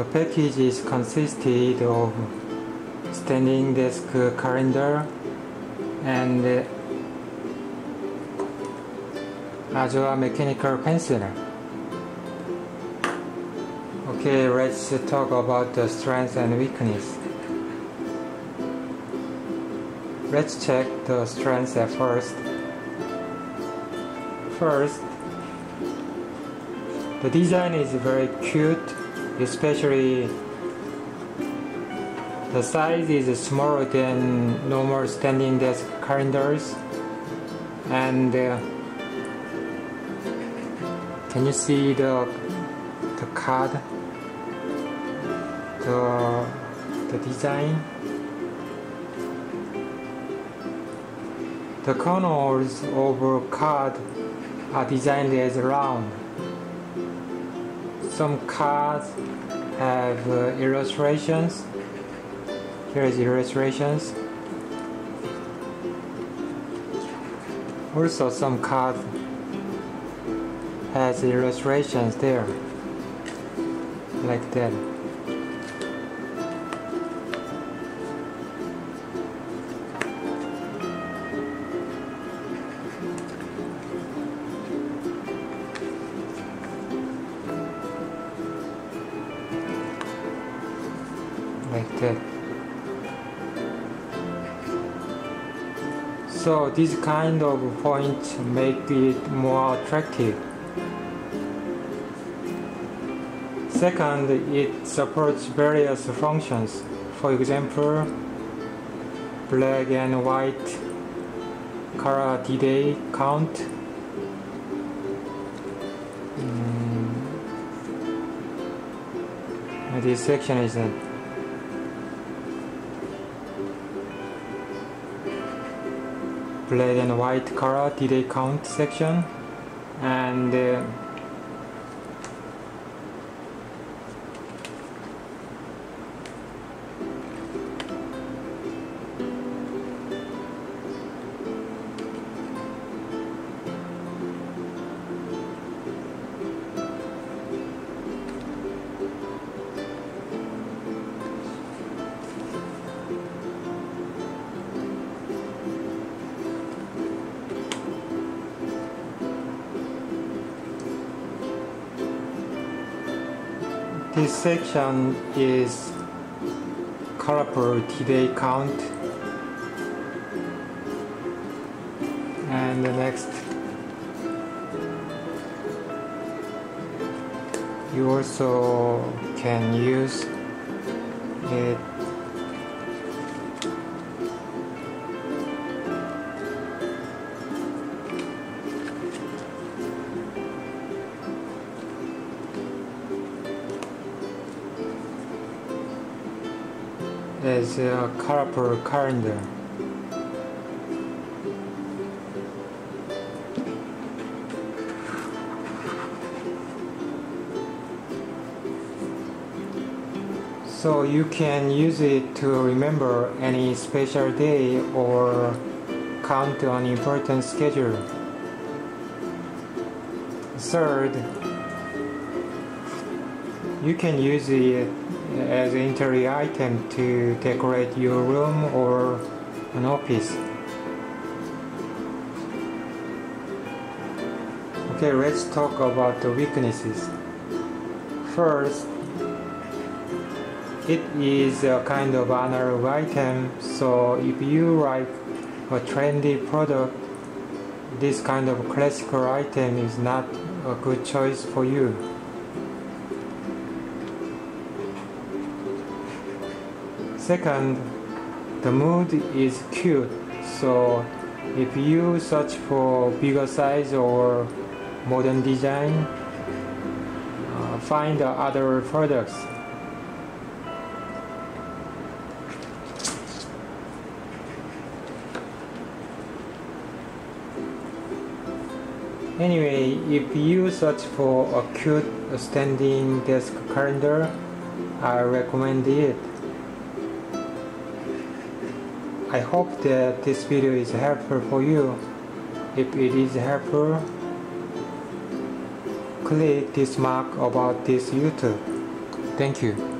The package is consisted of standing desk calendar and AHZOA mechanical pencil. Okay, let's talk about the strength and weakness. Let's check the strengths at first. First, the design is very cute, especially the size is smaller than normal standing desk calendars and uh, can you see the the card? The the design? The corners of a card are designed as round some cards have uh, illustrations. Here is illustrations. Also some cards has illustrations there like that so this kind of point make it more attractive Second, it supports various functions. For example, black and white color D-Day count. Mm. This section is black and white color D-Day count section. And uh, This section is colorful D-Day count. And the next you also can use it as a calendar. So you can use it to remember any special day or count on important schedule. Third, you can use it as an interior item to decorate your room or an office. Okay, let's talk about the weaknesses. First, it is a kind of analog item, so if you like a trendy product, this kind of classical item is not a good choice for you. Second, the mood is cute, so if you search for bigger size or modern design, uh, find other products. Anyway, if you search for a cute standing desk calendar, I recommend it. I hope that this video is helpful for you. If it is helpful, click this mark about this YouTube. Thank you.